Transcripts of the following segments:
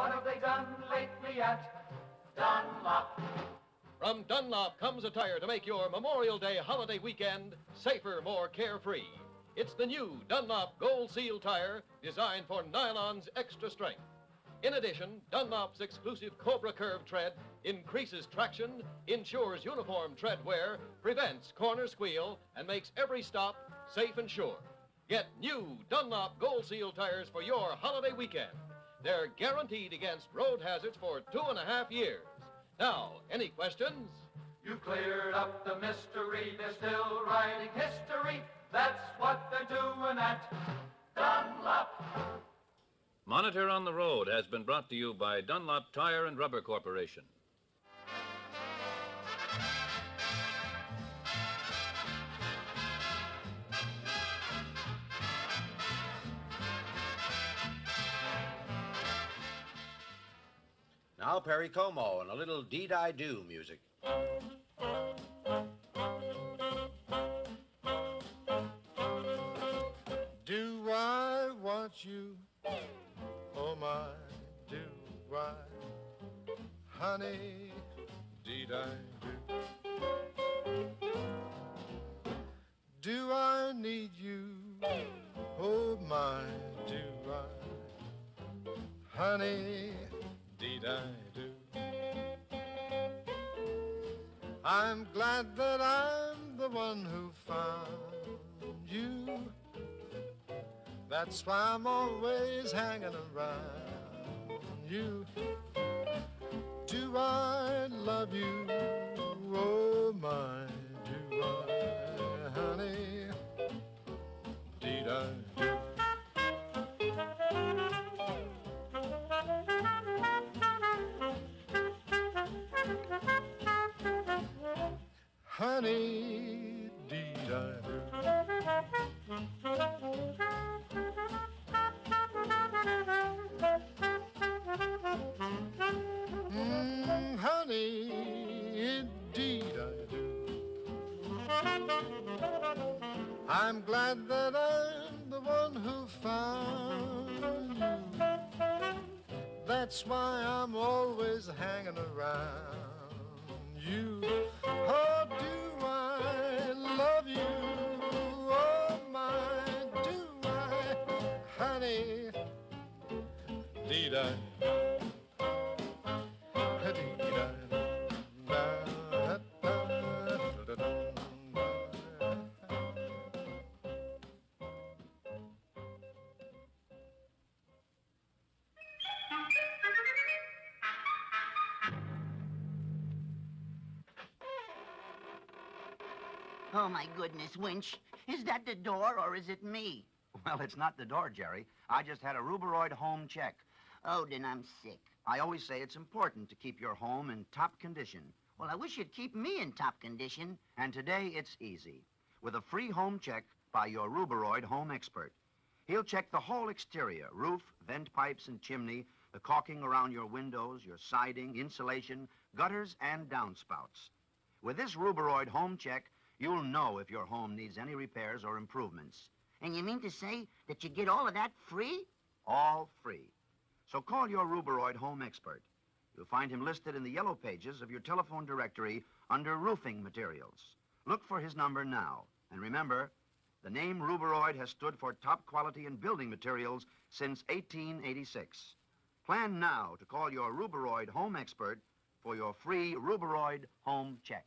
What have they done lately at Dunlop? From Dunlop comes a tire to make your Memorial Day holiday weekend safer, more carefree. It's the new Dunlop Gold Seal tire designed for nylon's extra strength. In addition, Dunlop's exclusive Cobra Curve tread increases traction, ensures uniform tread wear, prevents corner squeal, and makes every stop safe and sure. Get new Dunlop Gold Seal tires for your holiday weekend. They're guaranteed against road hazards for two and a half years. Now, any questions? You've cleared up the mystery. They're still writing history. That's what they're doing at Dunlop. Monitor on the Road has been brought to you by Dunlop Tire and Rubber Corporation. Now Perry Como and a little Deed I Do music. Do I want you? Oh my, do I? Honey, did I do? Do I need you? Oh my, do I? Honey, did I do? I'm glad that I'm the one who found you. That's why I'm always hanging around you. Do I love you? Oh my, Honey, do? Mm, honey, indeed I do. I'm glad that I'm the one who found you. That's why I'm always hanging around you. Oh, do I love you? Oh, my, do I, honey? Did I? Oh, my goodness, Winch. Is that the door or is it me? Well, it's not the door, Jerry. I just had a Ruberoid home check. Oh, then I'm sick. I always say it's important to keep your home in top condition. Well, I wish you'd keep me in top condition. And today it's easy. With a free home check by your Ruberoid home expert. He'll check the whole exterior roof, vent pipes, and chimney, the caulking around your windows, your siding, insulation, gutters, and downspouts. With this Ruberoid home check, you'll know if your home needs any repairs or improvements. And you mean to say that you get all of that free? All free. So call your Ruberoid home expert. You'll find him listed in the yellow pages of your telephone directory under roofing materials. Look for his number now. And remember, the name Ruberoid has stood for top quality in building materials since 1886. Plan now to call your Ruberoid home expert for your free Ruberoid home check.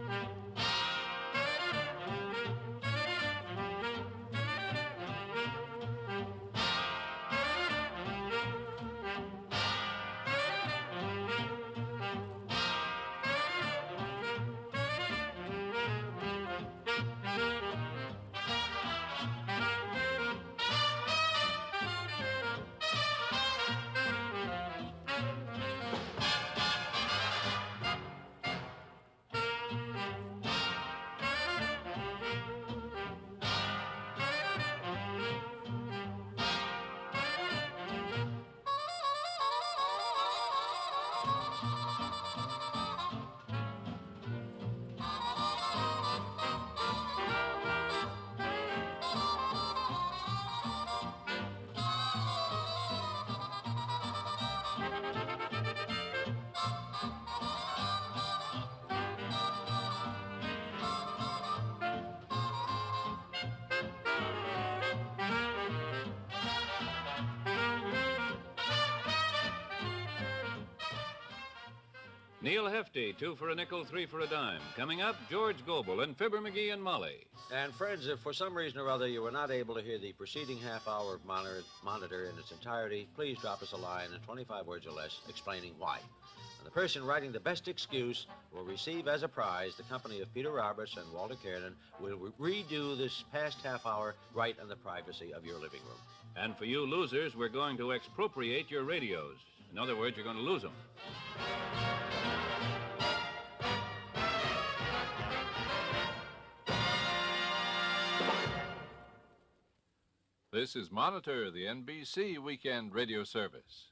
Neal Hefti, two for a nickel, three for a dime. Coming up, George Gobel and Fibber McGee and Molly. And friends, if for some reason or other you were not able to hear the preceding half hour of monitor, monitor in its entirety, please drop us a line in 25 words or less explaining why. And the person writing the best excuse will receive as a prize the company of Peter Roberts and Walter Kiernan will re- redo this past half hour right in the privacy of your living room. And for you losers, we're going to expropriate your radios. In other words, you're going to lose them. This is Monitor, the NBC weekend radio service.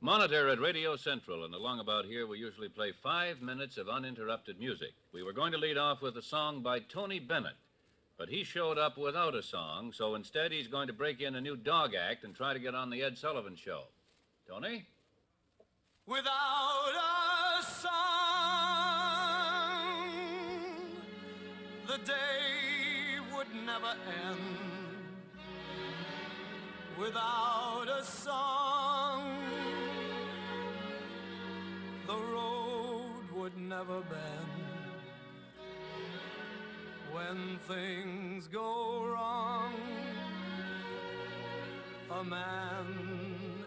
Monitor at Radio Central, and along about here, we usually play five minutes of uninterrupted music. We were going to lead off with a song by Tony Bennett, but he showed up without a song, so instead he's going to break in a new dog act and try to get on the Ed Sullivan Show. Tony? Without a song, the day would never end. Without a song, the road would never bend. When things go wrong, a man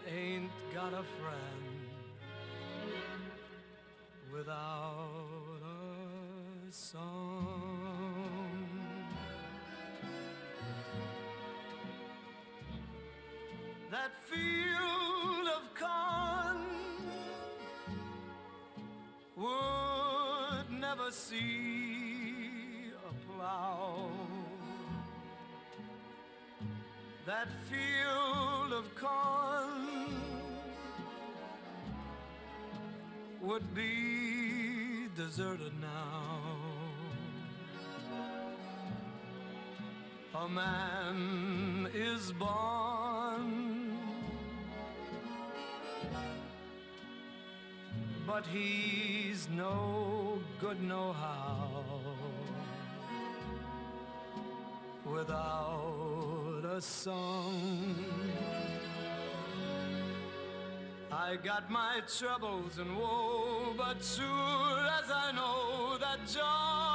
ain't got a friend without a song. That field of corn would never see a plow. That field would be deserted now. A man is born, but he's no good, no how, without a song. I got my troubles and woe, but sure as I know that Jordan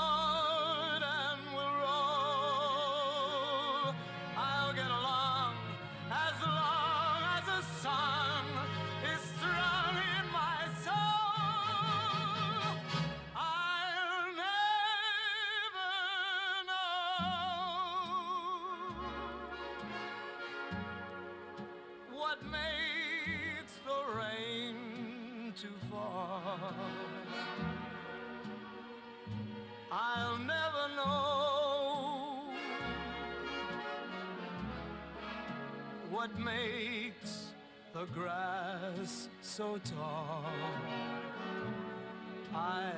I'll never know what makes the grass so tall. I